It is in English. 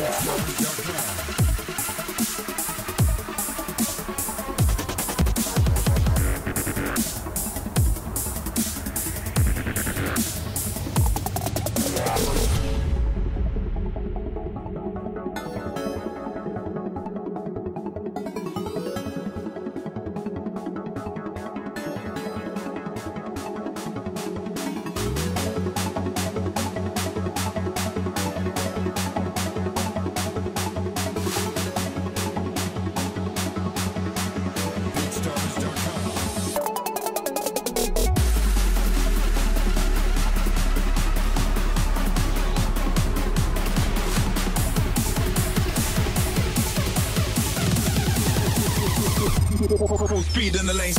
Full Speed in the lane.